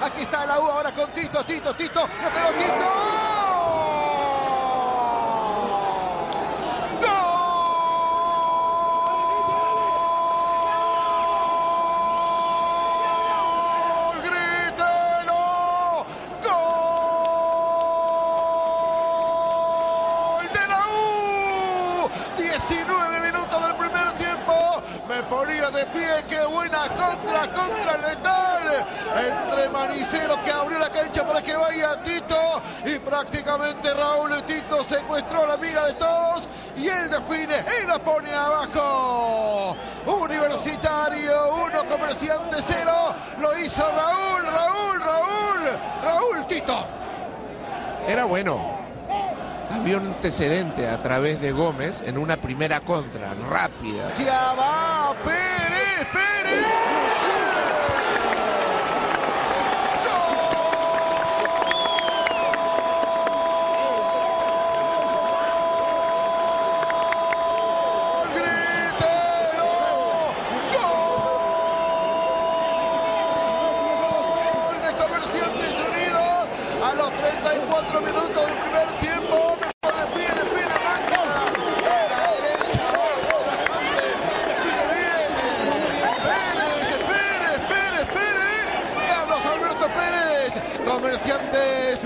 Aquí está la U ahora con Tito, Tito, Tito. Le pegó Tito. ¡Gol! ¡Grítelo! ¡Gol de la U! 19 pie. ¡Qué buena contra, contra letal! Entre Manicero que abrió la cancha para que vaya Tito. Y prácticamente Raúl Tito secuestró a la amiga de todos. Y él define y la pone abajo. Universitario, uno comerciante cero. Lo hizo Raúl, Raúl, Raúl. Raúl Tito. Era bueno. Había un antecedente a través de Gómez en una primera contra, rápida. Se va Pérez, Pérez. ¡Gol! ¡Gritero! ¡Gol de Comerciantes Unidos! A los 34 minutos del primer tiempo. Pérez. Comerciantes